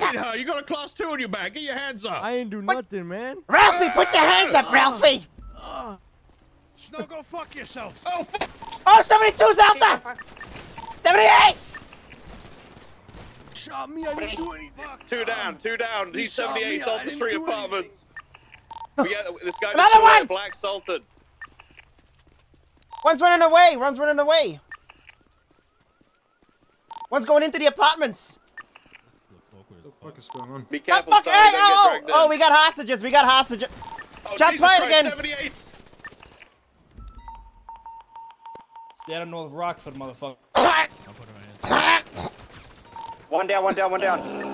hands you mean, up. huh? You got a class two on your back. Get your hands up. I ain't do nothing, man. Ralphie, put your hands up, Ralphie. Ah. Snow, go fuck yourself. Oh, fuck. Oh, 72's out there. 78. Shot me. I didn't do anything. Two down, two down. He shot me, D78 I Salted didn't Street Apartments. We got this guy Another just one! Black Salted. One's running away. One's running away. One's going into the apartments. What the fuck is going on? Be Oh, careful, fuck. son, Hey, oh, get oh, oh, we got hostages. We got hostages. Oh, shots Jesus fired Christ, again. 78. Stay out of North Rockford, motherfucker. One down, one down, one down. Hands up, Benz.